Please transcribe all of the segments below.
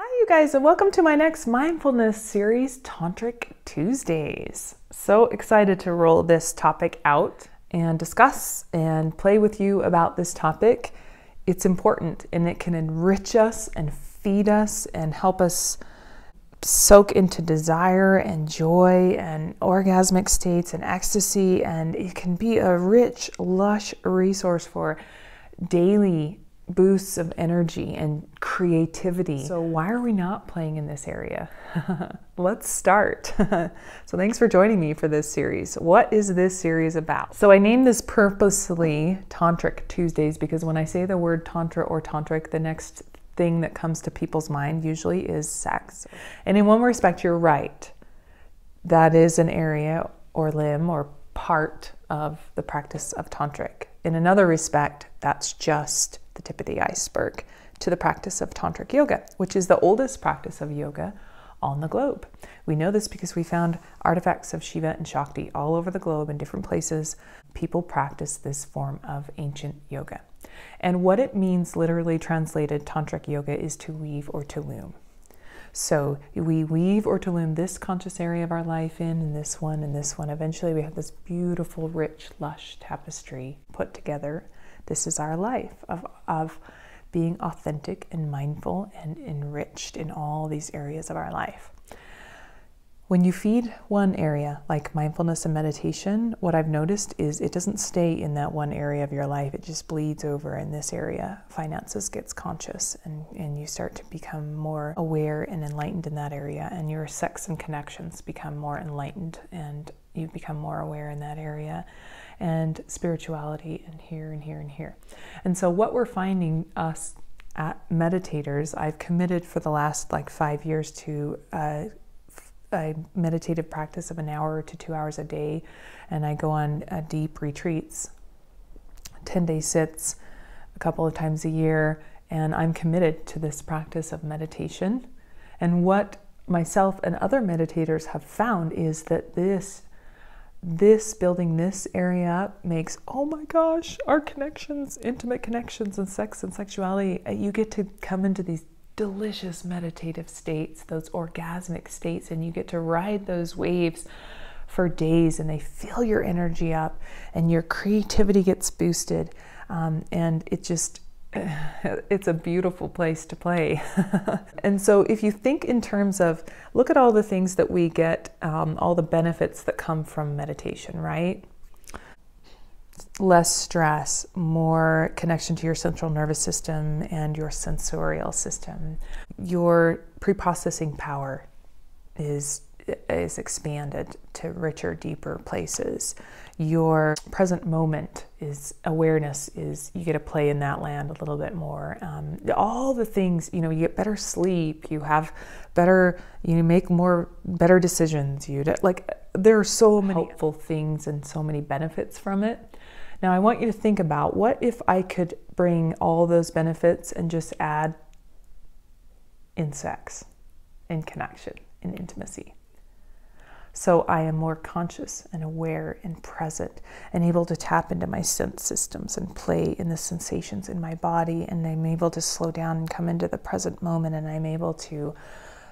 Hi, you guys, and welcome to my next mindfulness series, Tantric Tuesdays. So excited to roll this topic out and discuss and play with you about this topic. It's important and it can enrich us and feed us and help us soak into desire and joy and orgasmic states and ecstasy. And it can be a rich, lush resource for daily boosts of energy and creativity. So, why are we not playing in this area? Let's start. so, thanks for joining me for this series. What is this series about? So, I named this purposely Tantric Tuesdays because when I say the word Tantra or Tantric, the next thing that comes to people's mind usually is sex. And in one respect, you're right. That is an area or limb or part of the practice of Tantric. In another respect, that's just the tip of the iceberg to the practice of Tantric Yoga, which is the oldest practice of yoga on the globe. We know this because we found artifacts of Shiva and Shakti all over the globe in different places. People practice this form of ancient yoga. And what it means, literally translated, Tantric yoga is to weave or to loom. So we weave or to loom this conscious area of our life in, and this one, and this one. Eventually, we have this beautiful, rich, lush tapestry put together this is our life of, of being authentic and mindful and enriched in all these areas of our life. When you feed one area, like mindfulness and meditation, what I've noticed is it doesn't stay in that one area of your life. It just bleeds over in this area. Finances gets conscious and, and you start to become more aware and enlightened in that area. And your sex and connections become more enlightened and you become more aware in that area and spirituality and here and here and here. And so, what we're finding us at meditators, I've committed for the last like five years to uh, a meditative practice of an hour to two hours a day, and I go on uh, deep retreats, 10 day sits a couple of times a year, and I'm committed to this practice of meditation. And what myself and other meditators have found is that this this building this area up makes oh my gosh our connections intimate connections and sex and sexuality. Uh, you get to come into these delicious meditative states those orgasmic states and you get to ride those waves for days and they fill your energy up and your creativity gets boosted. Um, and it just it's a beautiful place to play. and so, if you think in terms of look at all the things that we get, um, all the benefits that come from meditation, right? Less stress, more connection to your central nervous system and your sensorial system. Your pre processing power is is expanded to richer, deeper places. Your present moment is awareness is you get to play in that land a little bit more. Um, all the things you know, you get better sleep, you have better, you make more better decisions. You like there are so many helpful things and so many benefits from it. Now I want you to think about what if I could bring all those benefits and just add in sex, in connection, in intimacy. So I am more conscious and aware and present and able to tap into my sense systems and play in the sensations in my body. And I'm able to slow down and come into the present moment. And I'm able to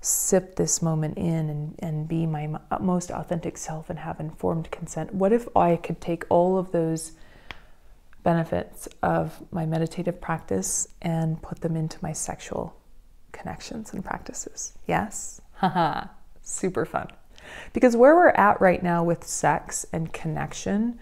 sip this moment in and, and be my most authentic self and have informed consent. What if I could take all of those benefits of my meditative practice and put them into my sexual connections and practices? Yes? Haha, super fun. Because where we're at right now with sex and connection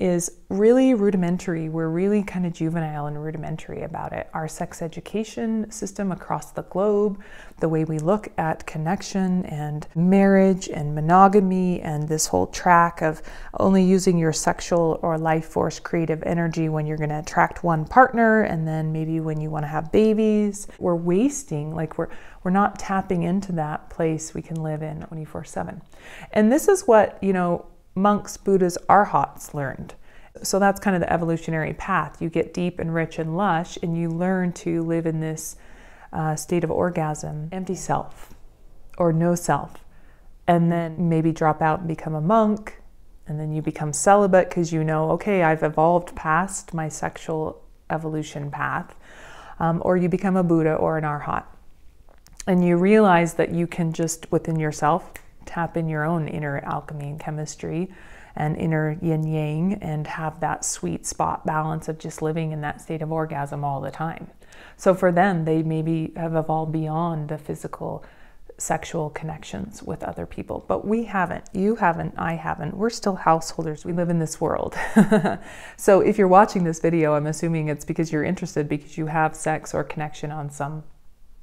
is really rudimentary. We're really kind of juvenile and rudimentary about it. Our sex education system across the globe, the way we look at connection and marriage and monogamy, and this whole track of only using your sexual or life force creative energy when you're going to attract one partner and then maybe when you want to have babies. We're wasting, like, we're we're not tapping into that place we can live in 24 7. And this is what, you know, monks, Buddhas, arhats learned. So that's kind of the evolutionary path. You get deep and rich and lush, and you learn to live in this uh, state of orgasm, empty self or no self, and then maybe drop out and become a monk. And then you become celibate because you know, okay, I've evolved past my sexual evolution path. Um, or you become a Buddha or an Arhat. and you realize that you can just within yourself tap in your own inner alchemy and chemistry and inner yin yang and have that sweet spot balance of just living in that state of orgasm all the time. So for them, they maybe have evolved beyond the physical sexual connections with other people. But we haven't. You haven't. I haven't. We're still householders. We live in this world. so if you're watching this video, I'm assuming it's because you're interested because you have sex or connection on some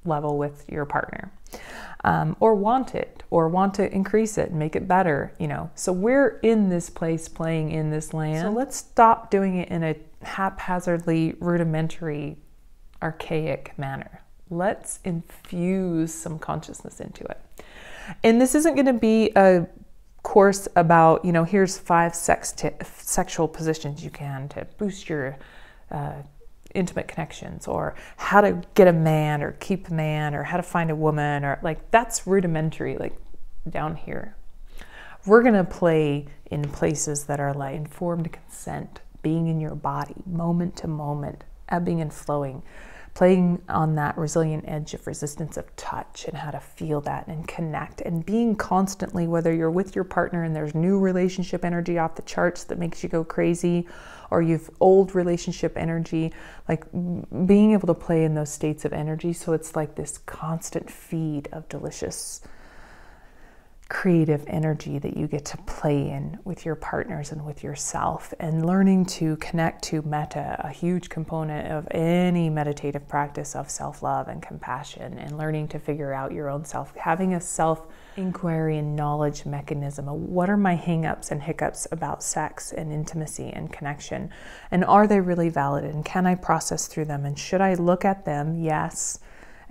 level with your partner. Um, or want it or want to increase it and make it better you know. So we're in this place playing in this land. So let's stop doing it in a haphazardly rudimentary archaic manner. Let's infuse some consciousness into it. And this isn't going to be a course about, you know, here's five sex sexual positions you can to boost your uh, intimate connections, or how to get a man or keep a man, or how to find a woman, or like that's rudimentary, like down here. We're going to play in places that are like informed consent, being in your body, moment to moment, ebbing and flowing playing on that resilient edge of resistance of touch and how to feel that and connect and being constantly whether you're with your partner and there's new relationship energy off the charts that makes you go crazy or you've old relationship energy like being able to play in those states of energy. So it's like this constant feed of delicious creative energy that you get to play in with your partners and with yourself. And learning to connect to metta, a huge component of any meditative practice of self love and compassion, and learning to figure out your own self, having a self inquiry and knowledge mechanism what are my hangups and hiccups about sex and intimacy and connection, and are they really valid, and can I process through them, and should I look at them? Yes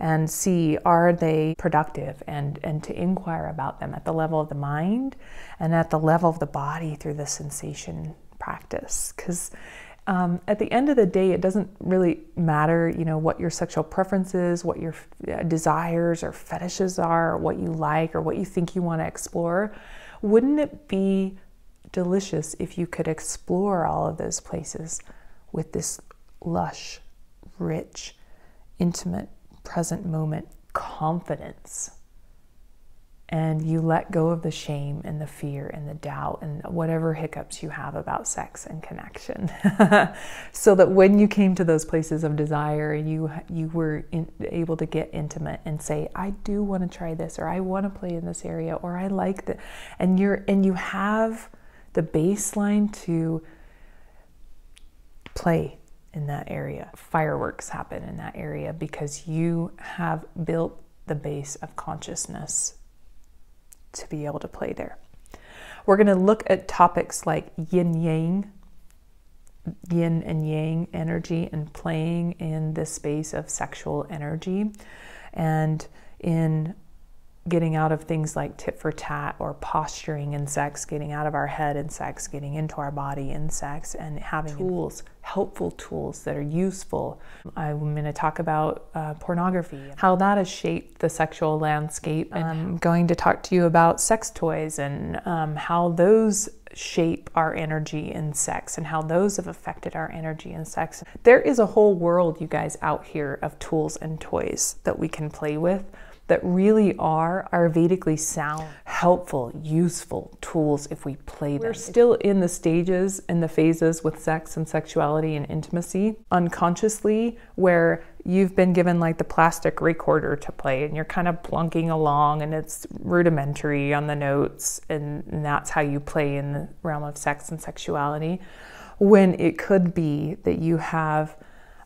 and see are they productive and, and to inquire about them at the level of the mind and at the level of the body through the sensation practice. Because um, at the end of the day, it doesn't really matter, you know, what your sexual preferences, what your uh, desires or fetishes are, or what you like, or what you think you want to explore. Wouldn't it be delicious if you could explore all of those places with this lush, rich, intimate present moment confidence. And you let go of the shame and the fear and the doubt and whatever hiccups you have about sex and connection. So that when you came to those places of desire you you were in, able to get intimate and say I do want to try this or I want to play in this area or I like that and you're and you have the baseline to play in that area. Fireworks happen in that area because you have built the base of consciousness to be able to play there. We're going to look at topics like yin yang, yin and yang energy, and playing in this space of sexual energy, and in getting out of things like tit for tat or posturing in sex, getting out of our head in sex, getting into our body in sex, and having tools, helpful tools that are useful. I'm going to talk about uh, pornography, how that has shaped the sexual landscape. And I'm going to talk to you about sex toys and um, how those shape our energy in sex and how those have affected our energy in sex. There is a whole world, you guys, out here of tools and toys that we can play with that really are Ayurvedically sound, helpful, useful tools if we play them. We're still in the stages and the phases with sex and sexuality and intimacy unconsciously where you've been given like the plastic recorder to play and you're kind of plunking along and it's rudimentary on the notes and, and that's how you play in the realm of sex and sexuality when it could be that you have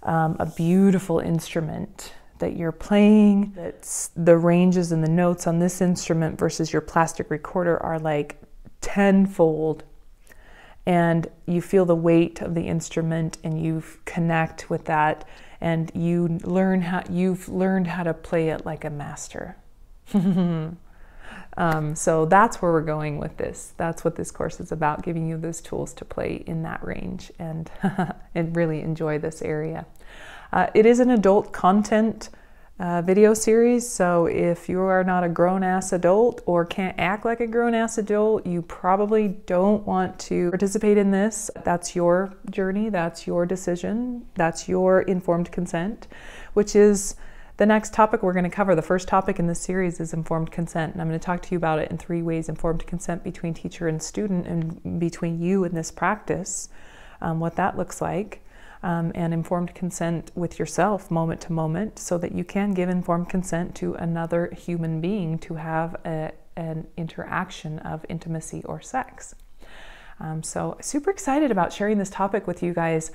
um, a beautiful instrument that you're playing, that the ranges and the notes on this instrument versus your plastic recorder are like tenfold. And you feel the weight of the instrument and you connect with that and you learn how you've learned how to play it like a master. um, so that's where we're going with this. That's what this course is about, giving you those tools to play in that range and and really enjoy this area. Uh, it is an adult content uh, video series, so if you are not a grown ass adult or can't act like a grown ass adult, you probably don't want to participate in this. That's your journey, that's your decision, that's your informed consent, which is The next topic we're going to cover, the first topic in this series, is informed consent. And I'm going to talk to you about it in three ways informed consent between teacher and student, and between you and this practice, um, what that looks like. Um, and informed consent with yourself moment to moment so that you can give informed consent to another human being to have a, an interaction of intimacy or sex. Um, so, super excited about sharing this topic with you guys.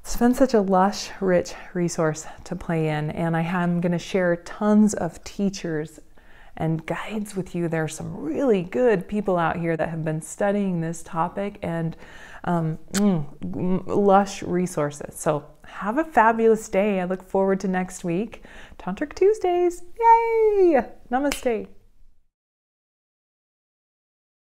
It's been such a lush, rich resource to play in, and I am going to share tons of teachers and guides with you. There are some really good people out here that have been studying this topic and um, mm, lush resources. So, have a fabulous day. I look forward to next week. Tantric Tuesdays. Yay! Namaste.